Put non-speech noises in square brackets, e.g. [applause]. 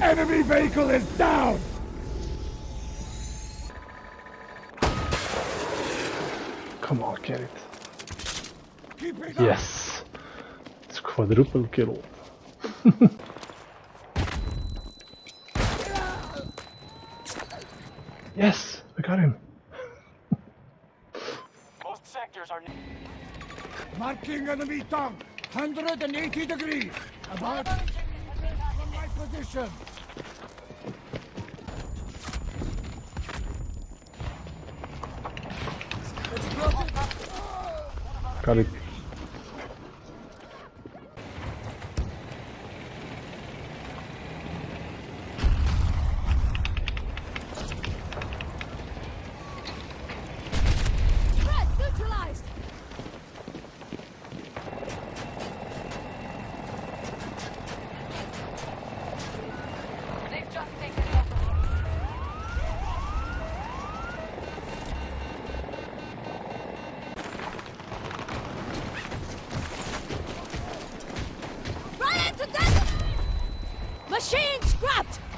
Enemy vehicle is down! Come on, get it. it yes! It's quadruple kill. [laughs] yes! I got him! Sectors are... Marking enemy tank! 180 degrees! About from my position! Got it. machine scrapped!